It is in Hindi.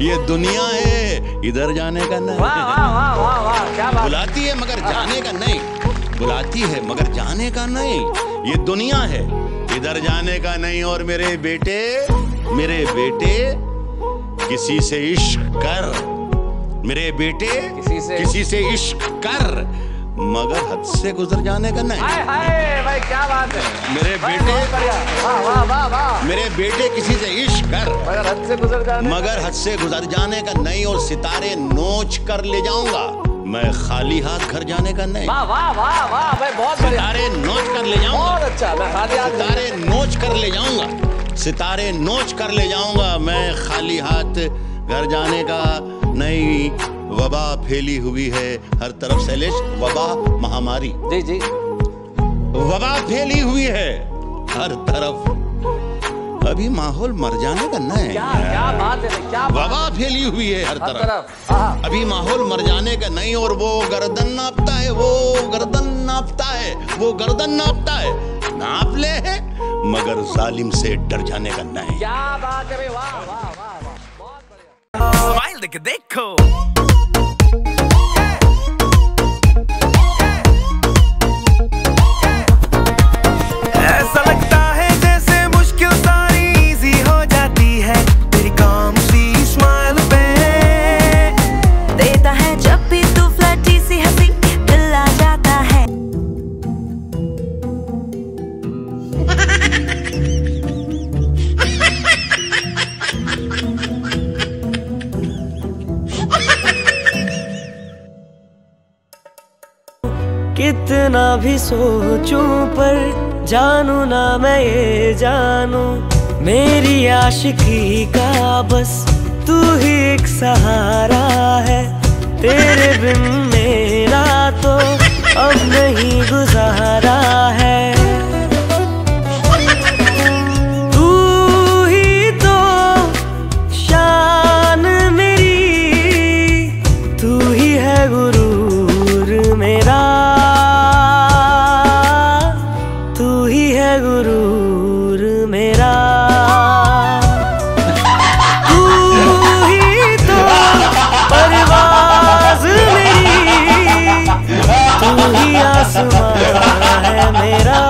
ये दुनिया है इधर जाने का नहीं। वाह वाह वाह वाह वाह क्या बात बुलाती है मगर जाने का नहीं। बुलाती है मगर जाने का नहीं। ये दुनिया है इधर जाने का नहीं और मेरे बेटे मेरे बेटे किसी से इश्क कर। मेरे बेटे किसी से- किसी से इश्क कर। मगर हद से गुजर जाने का नहीं। हाय हाय भाई क्या बात है। मेरे बेटे वाह वाह वाह वाह। मेरे बेटे किसी से इश्क हद से गुजर जाने मगर हद से गुजर जाने का नहीं और सितारे नोच कर ले जाऊँगा। मैं खाली हाथ घर जाने का नहीं। वाह वाह वाह वाह भाई बहुत बढ़िया। सितारे नोच कर ले जाऊँगा। बहुत अच्छा मैं खाली हाथ सितारे नोच कर ले जाऊँगा। सितारे नोच कर ले जाऊँगा। मैं खाली हाथ घर जाने का नहीं। वबा फैली हुई है हर तरफ़ शैलेश वबा महामारी। जी जी। वबा फैली हुई है हर तरफ़ अभी माहौल मर जाने का नहीं क्या क्या बात है क्या वबा फैली हुई है हर हर तरफ़। तरफ़ हाँ अभी माहौल मर जाने का नहीं और वो गर्दन नापता है वो गर्दन नापता है वो गर्दन नापता है। नाप ले है मगर जालिम से डर जाने का नहीं क्या बात है वाह वाह वाह वाह बहुत बढ़िया। स्माइल देखो। भी सोचूं, पर जानू ना मैं ये जानू। मेरी आशिकी का बस तू ही एक सहारा है। तेरे बिन मेरा तो अब नहीं गुजारा। आसमां है मेरा।